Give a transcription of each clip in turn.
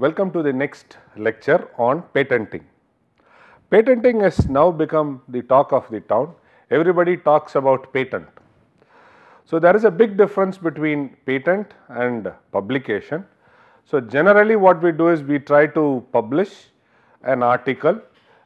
Welcome to the next lecture on patenting. Patenting has now become the talk of the town. Everybody talks about patent. So, there is a big difference between patent and publication. So, generally what we do is we try to publish an article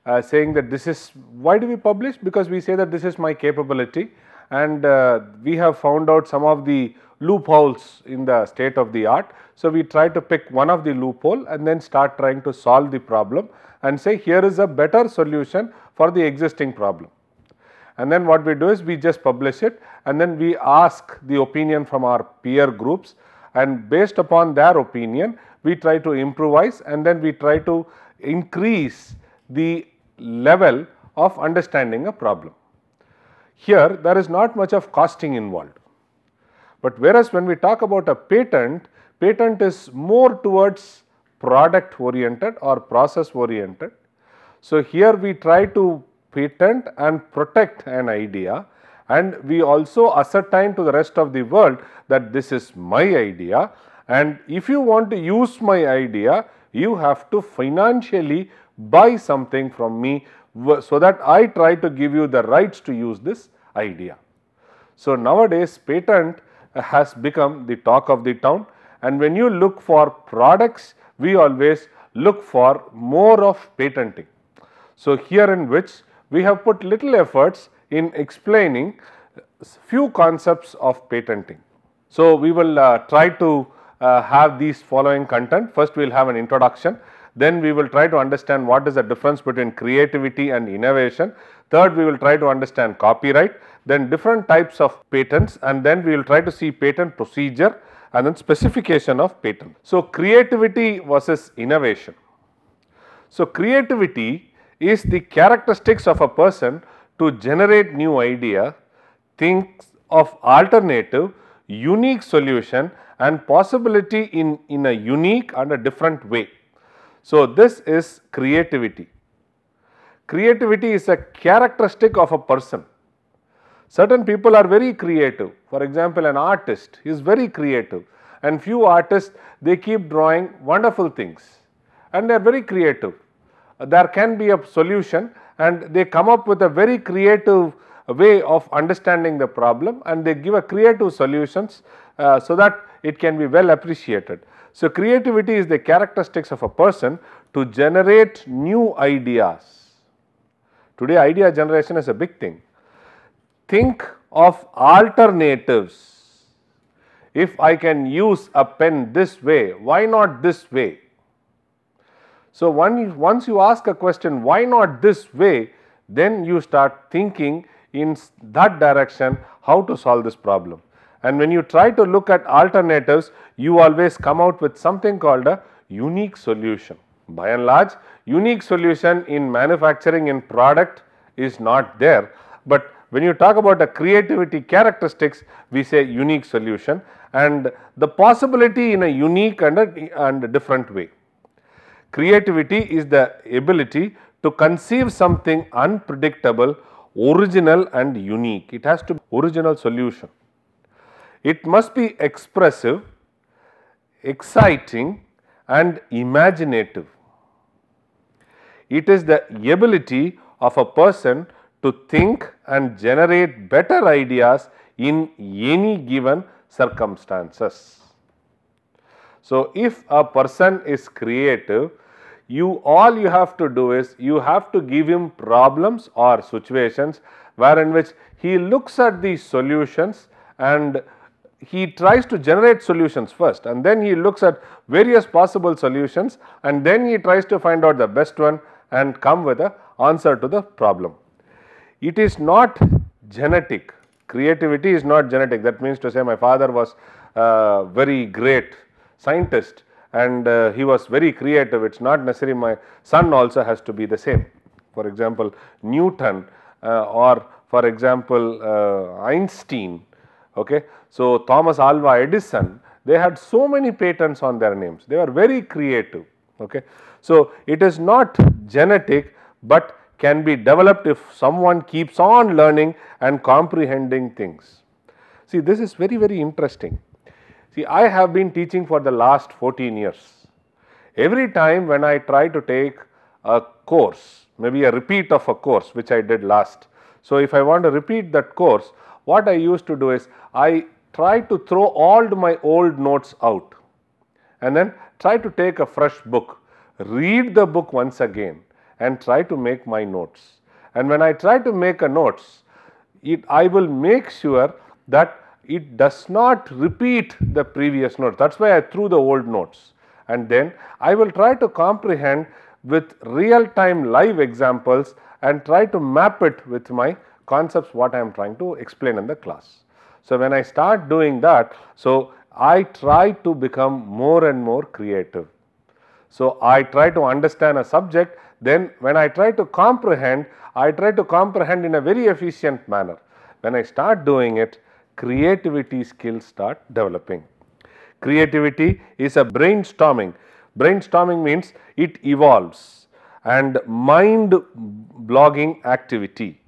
uh, saying that this is why do we publish because we say that this is my capability and uh, we have found out some of the loopholes in the state of the art. So, we try to pick one of the loophole and then start trying to solve the problem and say here is a better solution for the existing problem. And then what we do is we just publish it and then we ask the opinion from our peer groups and based upon their opinion we try to improvise and then we try to increase the level of understanding a problem. Here there is not much of costing involved. But whereas when we talk about a patent, patent is more towards product oriented or process oriented. So, here we try to patent and protect an idea and we also ascertain to the rest of the world that this is my idea and if you want to use my idea you have to financially buy something from me so that I try to give you the rights to use this idea. So, nowadays patent has become the talk of the town and when you look for products we always look for more of patenting. So, here in which we have put little efforts in explaining few concepts of patenting. So, we will uh, try to uh, have these following content. First, we will have an introduction, then we will try to understand what is the difference between creativity and innovation. Third, we will try to understand copyright, then different types of patents and then we will try to see patent procedure and then specification of patent. So, creativity versus innovation. So, creativity is the characteristics of a person to generate new idea, think of alternative, unique solution and possibility in, in a unique and a different way. So, this is creativity. Creativity is a characteristic of a person. Certain people are very creative. For example, an artist is very creative and few artists they keep drawing wonderful things and they are very creative. There can be a solution and they come up with a very creative way of understanding the problem and they give a creative solutions uh, so that it can be well appreciated. So, creativity is the characteristics of a person to generate new ideas. Today idea generation is a big thing. Think of alternatives. If I can use a pen this way, why not this way? So, one, once you ask a question why not this way, then you start thinking in that direction how to solve this problem. And when you try to look at alternatives, you always come out with something called a unique solution. By and large, unique solution in manufacturing in product is not there, but when you talk about the creativity characteristics, we say unique solution and the possibility in a unique and a, and a different way. Creativity is the ability to conceive something unpredictable, original and unique. It has to be original solution. It must be expressive, exciting and imaginative. It is the ability of a person to think and generate better ideas in any given circumstances. So, if a person is creative, you all you have to do is you have to give him problems or situations wherein which he looks at these solutions and he tries to generate solutions first and then he looks at various possible solutions and then he tries to find out the best one and come with a answer to the problem. It is not genetic, creativity is not genetic that means to say my father was uh, very great scientist and uh, he was very creative it is not necessarily my son also has to be the same. For example, Newton uh, or for example, uh, Einstein Okay. So, Thomas Alva Edison they had so many patents on their names they were very creative. Okay. So, it is not genetic, but can be developed if someone keeps on learning and comprehending things. See this is very very interesting. See I have been teaching for the last 14 years. Every time when I try to take a course, maybe a repeat of a course which I did last. So if I want to repeat that course, what I used to do is I try to throw all my old notes out and then try to take a fresh book, read the book once again and try to make my notes. And when I try to make a notes, it, I will make sure that it does not repeat the previous note. That is why I threw the old notes. And then I will try to comprehend with real time live examples and try to map it with my concepts what I am trying to explain in the class. So, when I start doing that, so I try to become more and more creative. So, I try to understand a subject then when I try to comprehend, I try to comprehend in a very efficient manner. When I start doing it, creativity skills start developing. Creativity is a brainstorming. Brainstorming means it evolves and mind blogging activity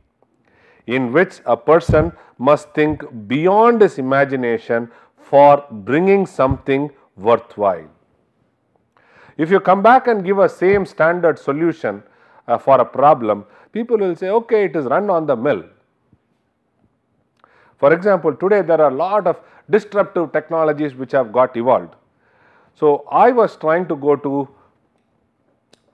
in which a person must think beyond his imagination for bringing something worthwhile. If you come back and give a same standard solution uh, for a problem, people will say, okay, it is run on the mill. For example, today there are a lot of disruptive technologies which have got evolved. So, I was trying to go to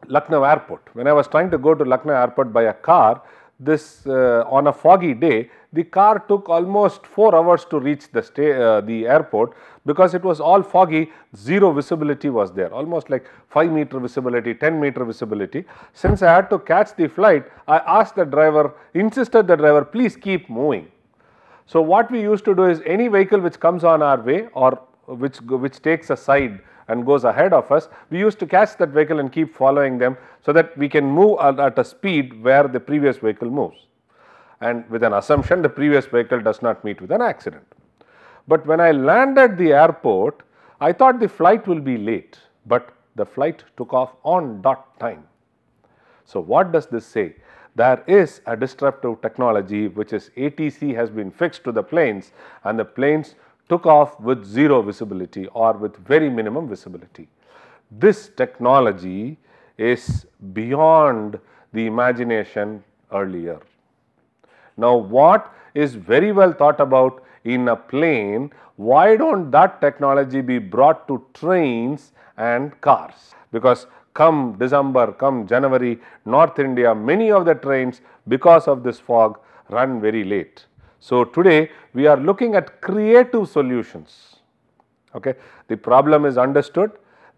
Lucknow airport. When I was trying to go to Lucknow airport by a car, this uh, on a foggy day, the car took almost 4 hours to reach the, uh, the airport because it was all foggy, zero visibility was there, almost like 5 meter visibility, 10 meter visibility. Since I had to catch the flight, I asked the driver, insisted the driver, please keep moving. So, what we used to do is any vehicle which comes on our way or which, which takes a side and goes ahead of us, we used to catch that vehicle and keep following them so that we can move at, at a speed where the previous vehicle moves and with an assumption the previous vehicle does not meet with an accident. But when I landed at the airport, I thought the flight will be late, but the flight took off on dot time. So, what does this say? There is a disruptive technology which is ATC has been fixed to the planes and the planes took off with zero visibility or with very minimum visibility. This technology is beyond the imagination earlier. Now, what is very well thought about in a plane, why don't that technology be brought to trains and cars? Because come December, come January, North India, many of the trains because of this fog run very late. So, today we are looking at creative solutions. Okay. The problem is understood.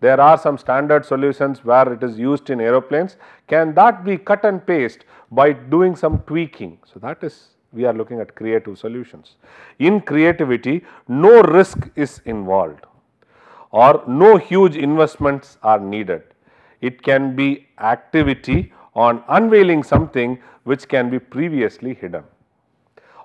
There are some standard solutions where it is used in aeroplanes. Can that be cut and paste by doing some tweaking? So, that is we are looking at creative solutions. In creativity, no risk is involved or no huge investments are needed. It can be activity on unveiling something which can be previously hidden.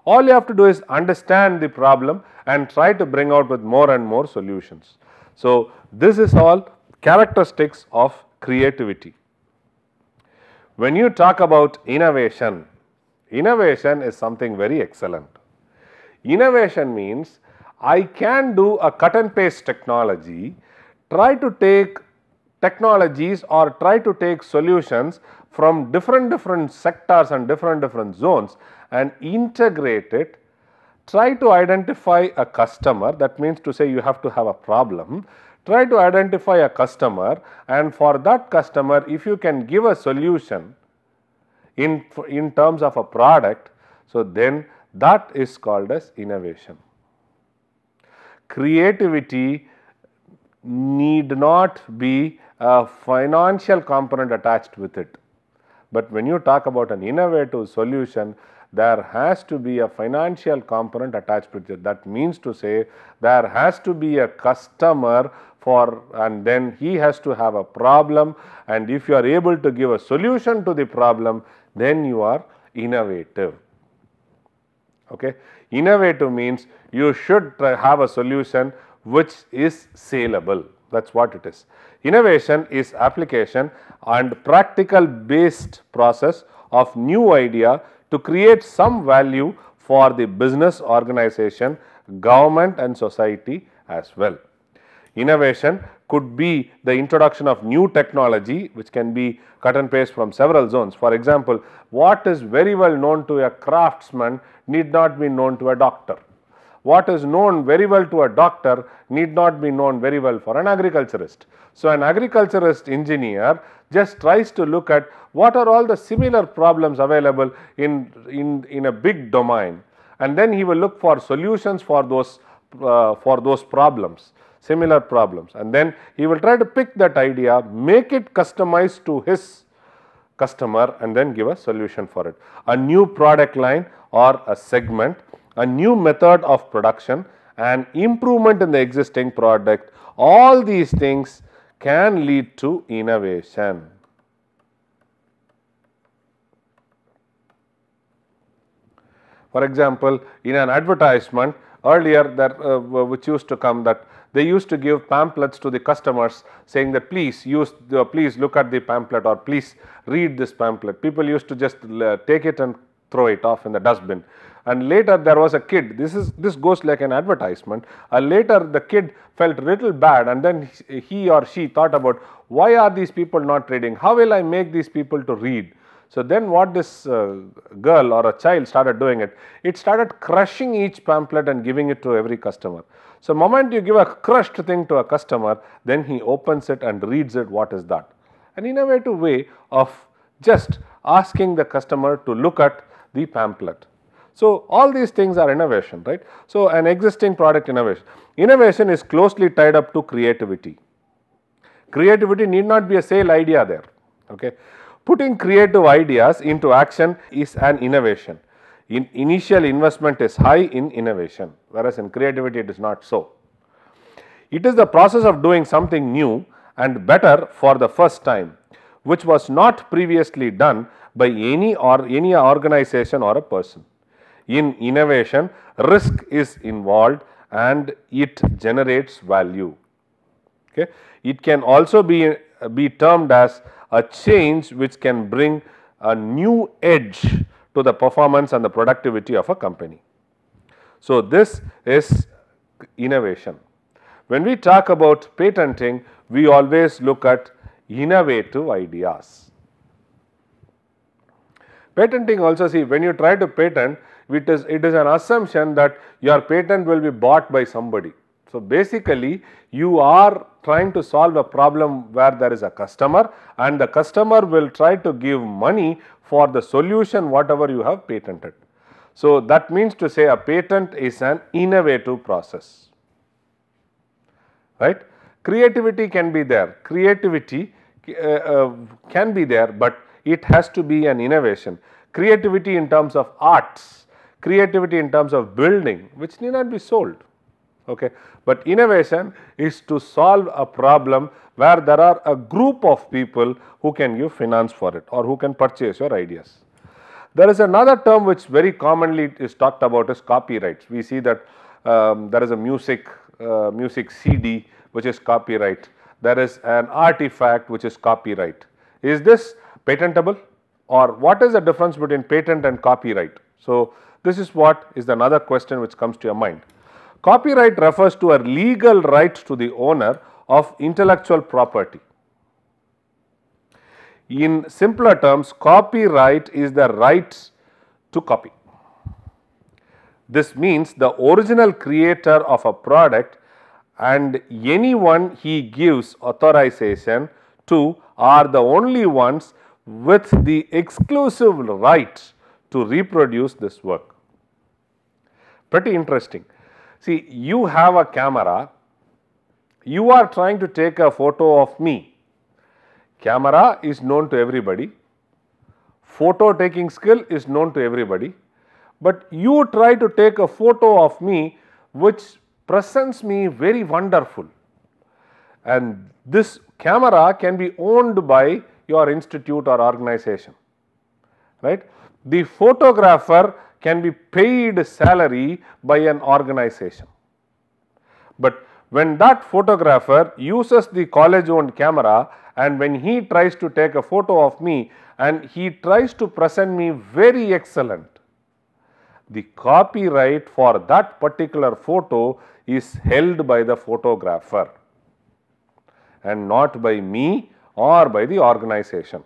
All you have to do is understand the problem and try to bring out with more and more solutions. So, this is all characteristics of creativity. When you talk about innovation, Innovation is something very excellent. Innovation means I can do a cut and paste technology, try to take technologies or try to take solutions from different different sectors and different different zones and integrate it, try to identify a customer that means to say you have to have a problem, try to identify a customer and for that customer if you can give a solution in, in terms of a product, so then that is called as innovation. Creativity need not be a financial component attached with it. But when you talk about an innovative solution, there has to be a financial component attached with it. That means to say there has to be a customer for and then he has to have a problem and if you are able to give a solution to the problem then you are innovative. Okay. Innovative means you should have a solution which is saleable. That is what it is. Innovation is application and practical based process of new idea to create some value for the business organization, government and society as well. Innovation could be the introduction of new technology which can be cut and paste from several zones. For example, what is very well known to a craftsman need not be known to a doctor. What is known very well to a doctor need not be known very well for an agriculturist. So, an agriculturist engineer just tries to look at what are all the similar problems available in, in, in a big domain and then he will look for solutions for those uh, for those problems similar problems and then he will try to pick that idea make it customized to his customer and then give a solution for it. A new product line or a segment, a new method of production and improvement in the existing product all these things can lead to innovation. For example, in an advertisement earlier that uh, which used to come that they used to give pamphlets to the customers saying that please use the, please look at the pamphlet or please read this pamphlet. People used to just uh, take it and throw it off in the dustbin. And later there was a kid, this is this goes like an advertisement. Uh, later the kid felt little bad and then he or she thought about why are these people not reading? How will I make these people to read? So, then what this uh, girl or a child started doing it, it started crushing each pamphlet and giving it to every customer. So, moment you give a crushed thing to a customer, then he opens it and reads it what is that. An innovative way of just asking the customer to look at the pamphlet. So, all these things are innovation, right. So, an existing product innovation. Innovation is closely tied up to creativity. Creativity need not be a sale idea there. Okay. Putting creative ideas into action is an innovation. In initial investment is high in innovation, whereas in creativity it is not so. It is the process of doing something new and better for the first time, which was not previously done by any or any organization or a person. In innovation, risk is involved and it generates value. Okay. It can also be, be termed as a change which can bring a new edge to the performance and the productivity of a company. So, this is innovation. When we talk about patenting, we always look at innovative ideas. Patenting also see when you try to patent it is it is an assumption that your patent will be bought by somebody. So, basically you are trying to solve a problem where there is a customer and the customer will try to give money for the solution whatever you have patented. So, that means to say a patent is an innovative process, right. Creativity can be there, creativity uh, uh, can be there, but it has to be an innovation. Creativity in terms of arts, creativity in terms of building which need not be sold. Okay. But innovation is to solve a problem where there are a group of people who can give finance for it or who can purchase your ideas. There is another term which very commonly is talked about is copyrights. We see that um, there is a music, uh, music CD which is copyright. There is an artifact which is copyright. Is this patentable or what is the difference between patent and copyright? So, this is what is another question which comes to your mind. Copyright refers to a legal right to the owner of intellectual property. In simpler terms, copyright is the right to copy. This means the original creator of a product and anyone he gives authorization to are the only ones with the exclusive right to reproduce this work. Pretty interesting. See, you have a camera, you are trying to take a photo of me. Camera is known to everybody, photo taking skill is known to everybody, but you try to take a photo of me which presents me very wonderful and this camera can be owned by your institute or organization, right. The photographer can be paid salary by an organization. But when that photographer uses the college owned camera and when he tries to take a photo of me and he tries to present me very excellent, the copyright for that particular photo is held by the photographer and not by me or by the organization.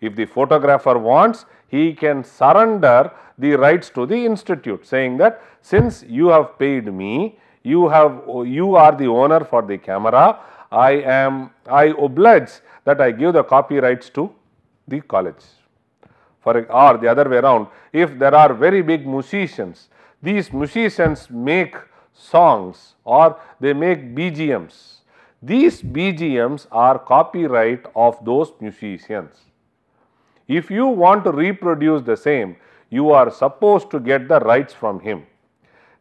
If the photographer wants, he can surrender the rights to the institute saying that since you have paid me, you have you are the owner for the camera, I am I oblige that I give the copyrights to the college. For or the other way around, if there are very big musicians, these musicians make songs or they make BGMs. These BGMs are copyright of those musicians. If you want to reproduce the same, you are supposed to get the rights from him.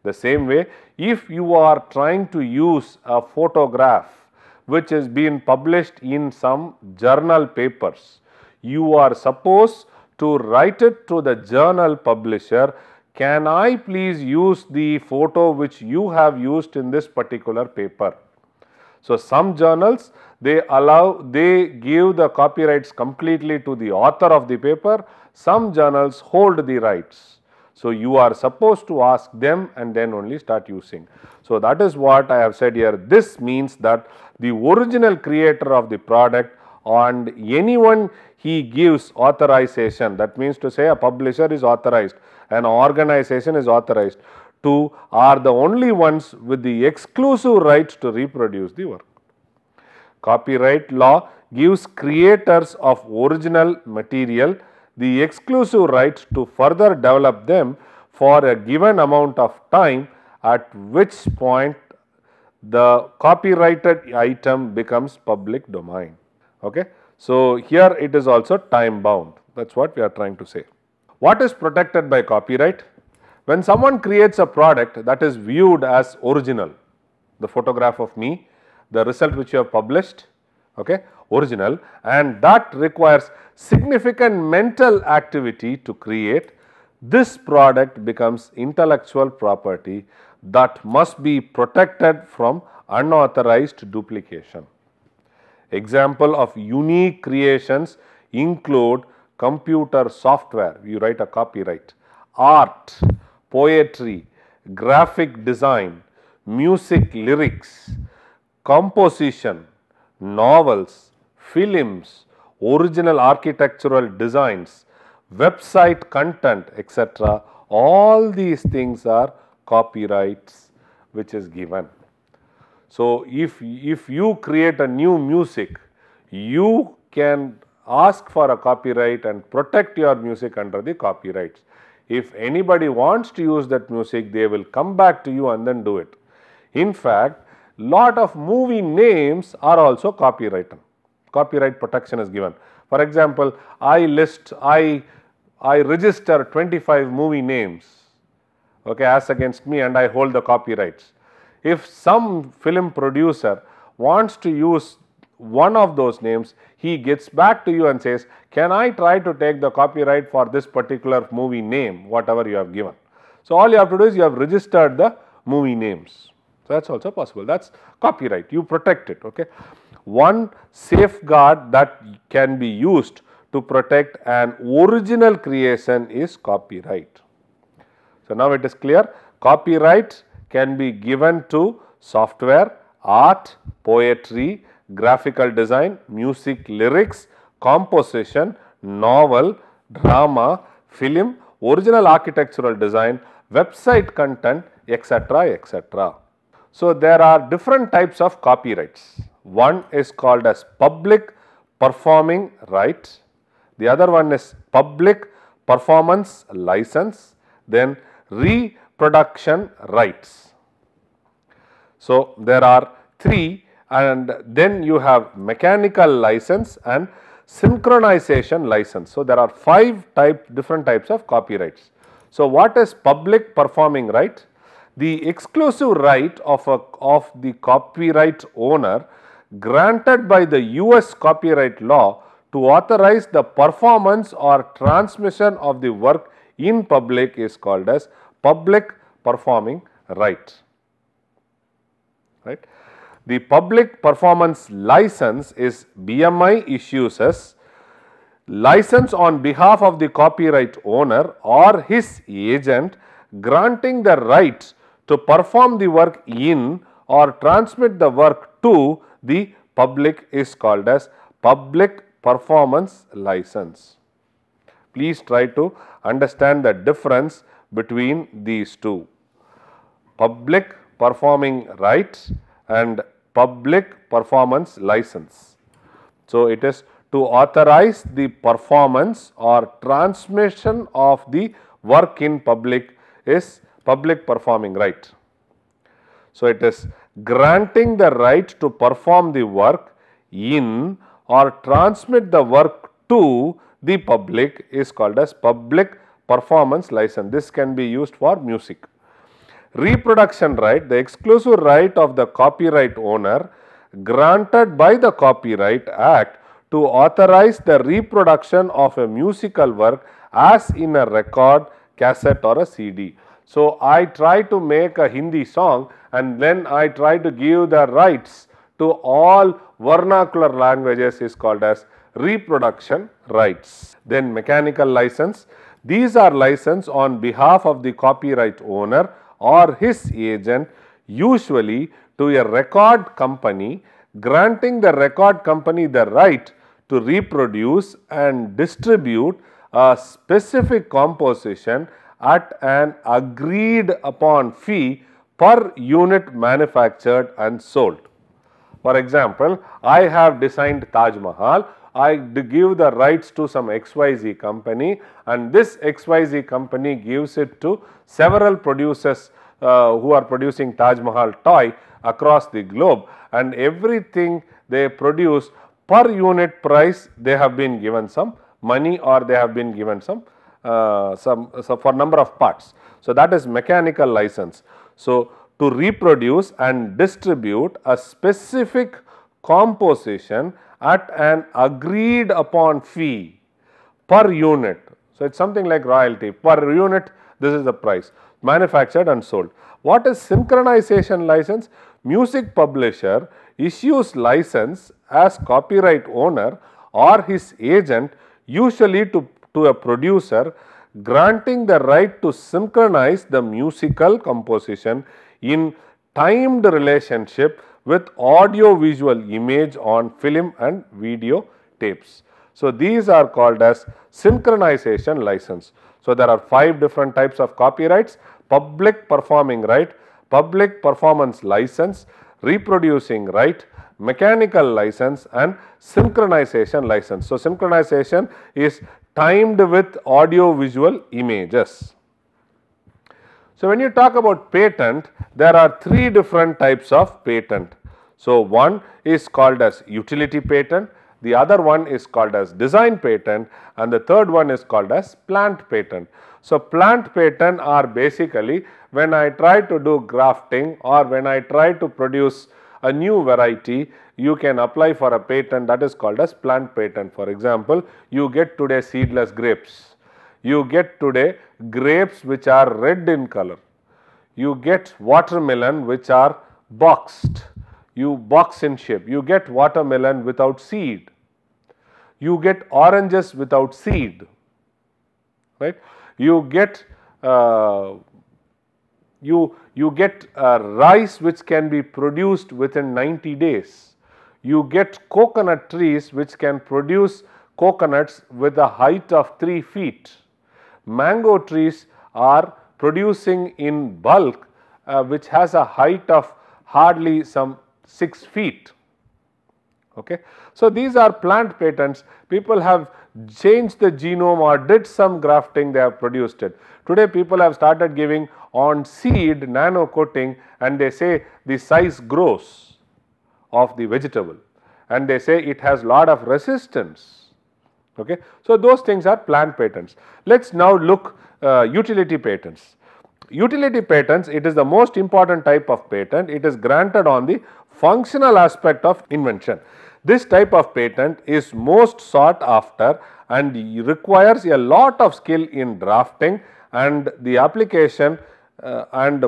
The same way, if you are trying to use a photograph which has been published in some journal papers, you are supposed to write it to the journal publisher, can I please use the photo which you have used in this particular paper. So, some journals they allow they give the copyrights completely to the author of the paper, some journals hold the rights. So, you are supposed to ask them and then only start using. So, that is what I have said here. This means that the original creator of the product and anyone he gives authorization that means to say a publisher is authorized, an organization is authorized to are the only ones with the exclusive right to reproduce the work. Copyright law gives creators of original material the exclusive right to further develop them for a given amount of time at which point the copyrighted item becomes public domain. Okay? So, here it is also time bound that is what we are trying to say. What is protected by copyright? When someone creates a product that is viewed as original, the photograph of me, the result which you have published, okay, original and that requires significant mental activity to create, this product becomes intellectual property that must be protected from unauthorized duplication. Example of unique creations include computer software, you write a copyright, art, poetry, graphic design, music lyrics, composition, novels, films, original architectural designs, website content etc. All these things are copyrights which is given. So, if, if you create a new music, you can ask for a copyright and protect your music under the copyrights. If anybody wants to use that music, they will come back to you and then do it. In fact, lot of movie names are also copyrighted. Copyright protection is given. For example, I list, I, I register 25 movie names okay, as against me and I hold the copyrights. If some film producer wants to use one of those names, he gets back to you and says, can I try to take the copyright for this particular movie name, whatever you have given. So, all you have to do is you have registered the movie names. So, that is also possible that is copyright you protect it. Okay. One safeguard that can be used to protect an original creation is copyright. So, now it is clear copyright can be given to software, art, poetry, graphical design, music, lyrics, composition, novel, drama, film, original architectural design, website content etc. etc. So, there are different types of copyrights. One is called as public performing right, the other one is public performance license, then reproduction rights. So, there are three and then you have mechanical license and synchronization license. So, there are five type different types of copyrights. So, what is public performing right? the exclusive right of, a, of the copyright owner granted by the US copyright law to authorize the performance or transmission of the work in public is called as public performing right. right. The public performance license is BMI issues us license on behalf of the copyright owner or his agent granting the right to perform the work in or transmit the work to the public is called as public performance license. Please try to understand the difference between these two public performing rights and public performance license. So, it is to authorize the performance or transmission of the work in public is public performing right. So, it is granting the right to perform the work in or transmit the work to the public is called as public performance license. This can be used for music. Reproduction right, the exclusive right of the copyright owner granted by the Copyright Act to authorize the reproduction of a musical work as in a record, cassette or a CD. So, I try to make a Hindi song and then I try to give the rights to all vernacular languages is called as reproduction rights. Then mechanical license, these are license on behalf of the copyright owner or his agent usually to a record company granting the record company the right to reproduce and distribute a specific composition at an agreed upon fee per unit manufactured and sold. For example, I have designed Taj Mahal, I give the rights to some XYZ company and this XYZ company gives it to several producers uh, who are producing Taj Mahal toy across the globe and everything they produce per unit price they have been given some money or they have been given some uh, some so for number of parts. So, that is mechanical license. So, to reproduce and distribute a specific composition at an agreed upon fee per unit. So, it is something like royalty per unit this is the price manufactured and sold. What is synchronization license? Music publisher issues license as copyright owner or his agent usually to, to a producer granting the right to synchronize the musical composition in timed relationship with audio visual image on film and video tapes. So, these are called as synchronization license. So, there are 5 different types of copyrights public performing right, public performance license, reproducing right, mechanical license and synchronization license. So, synchronization is timed with audio visual images. So, when you talk about patent, there are three different types of patent. So, one is called as utility patent, the other one is called as design patent and the third one is called as plant patent. So, plant patent are basically when I try to do grafting or when I try to produce a new variety you can apply for a patent that is called as plant patent. For example, you get today seedless grapes, you get today grapes which are red in color, you get watermelon which are boxed, you box in shape, you get watermelon without seed, you get oranges without seed, right. You get uh, you, you get uh, rice which can be produced within 90 days. You get coconut trees which can produce coconuts with a height of 3 feet. Mango trees are producing in bulk uh, which has a height of hardly some 6 feet. Okay. So, these are plant patents people have changed the genome or did some grafting they have produced it. Today people have started giving on seed nano coating and they say the size grows of the vegetable and they say it has lot of resistance. Okay. So, those things are plant patents. Let us now look uh, utility patents. Utility patents it is the most important type of patent it is granted on the functional aspect of invention. This type of patent is most sought after and requires a lot of skill in drafting and the application uh, and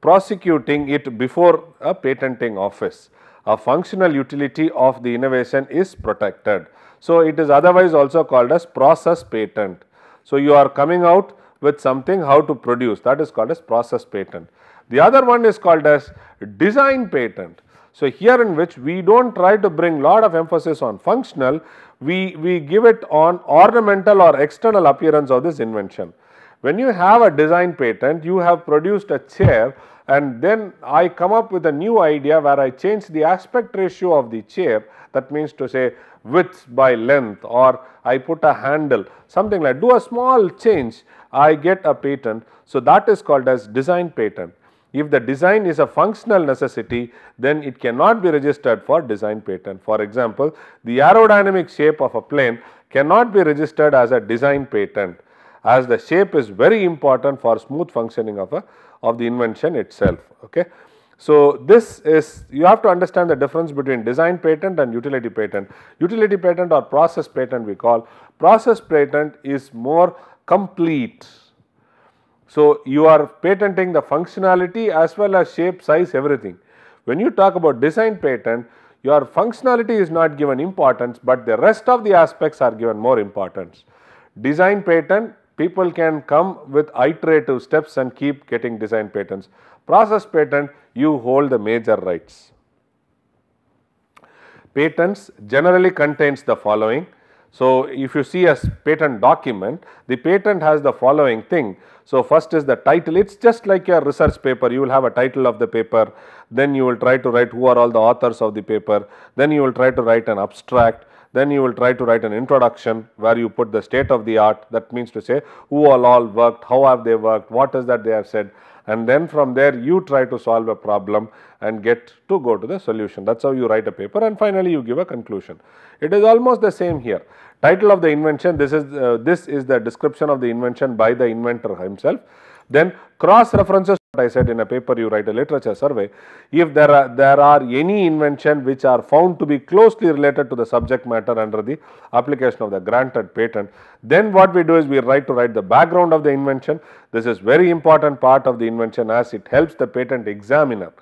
prosecuting it before a patenting office. A functional utility of the innovation is protected. So, it is otherwise also called as process patent. So, you are coming out with something how to produce that is called as process patent. The other one is called as design patent. So, here in which we do not try to bring lot of emphasis on functional, we, we give it on ornamental or external appearance of this invention. When you have a design patent, you have produced a chair and then I come up with a new idea where I change the aspect ratio of the chair that means to say width by length or I put a handle something like do a small change I get a patent. So, that is called as design patent. If the design is a functional necessity, then it cannot be registered for design patent. For example, the aerodynamic shape of a plane cannot be registered as a design patent as the shape is very important for smooth functioning of a of the invention itself. Okay. So, this is you have to understand the difference between design patent and utility patent. Utility patent or process patent we call process patent is more complete. So, you are patenting the functionality as well as shape, size, everything. When you talk about design patent, your functionality is not given importance, but the rest of the aspects are given more importance. Design patent, people can come with iterative steps and keep getting design patents. Process patent, you hold the major rights. Patents generally contains the following. So, if you see a patent document, the patent has the following thing. So, first is the title, it is just like a research paper, you will have a title of the paper, then you will try to write who are all the authors of the paper, then you will try to write an abstract, then you will try to write an introduction where you put the state of the art that means to say who all all worked, how have they worked, what is that they have said and then from there you try to solve a problem and get to go to the solution. That is how you write a paper and finally you give a conclusion. It is almost the same here. Title of the invention, this is, uh, this is the description of the invention by the inventor himself. Then cross references I said in a paper you write a literature survey, if there are, there are any invention which are found to be closely related to the subject matter under the application of the granted patent, then what we do is we write to write the background of the invention. This is very important part of the invention as it helps the patent examiner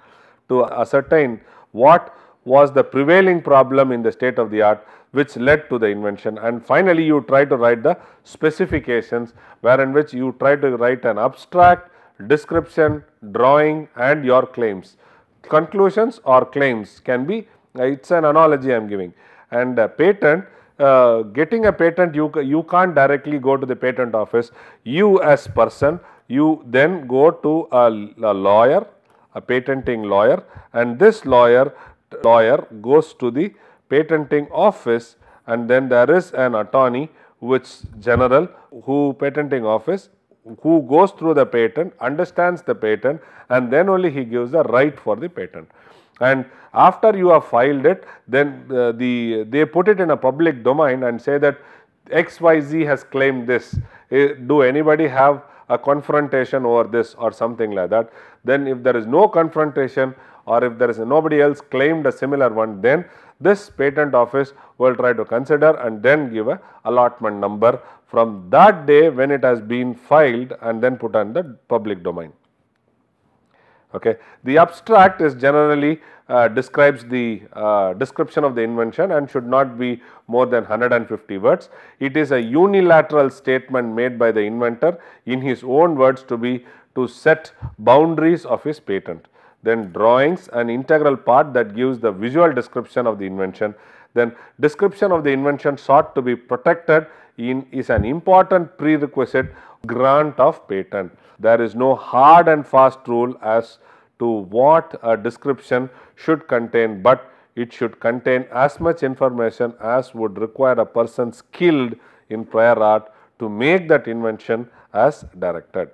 to ascertain what was the prevailing problem in the state of the art which led to the invention and finally you try to write the specifications wherein which you try to write an abstract description, drawing and your claims. Conclusions or claims can be it is an analogy I am giving and patent uh, getting a patent you, you can't directly go to the patent office you as person you then go to a, a lawyer a patenting lawyer and this lawyer lawyer goes to the patenting office and then there is an attorney which general who patenting office who goes through the patent understands the patent and then only he gives the right for the patent. And after you have filed it then uh, the they put it in a public domain and say that xyz has claimed this. Uh, do anybody have a confrontation over this or something like that? Then if there is no confrontation or if there is nobody else claimed a similar one then this patent office will try to consider and then give a allotment number from that day when it has been filed and then put on the public domain. Okay. The abstract is generally uh, describes the uh, description of the invention and should not be more than 150 words. It is a unilateral statement made by the inventor in his own words to be to set boundaries of his patent then drawings an integral part that gives the visual description of the invention, then description of the invention sought to be protected in is an important prerequisite grant of patent. There is no hard and fast rule as to what a description should contain, but it should contain as much information as would require a person skilled in prior art to make that invention as directed.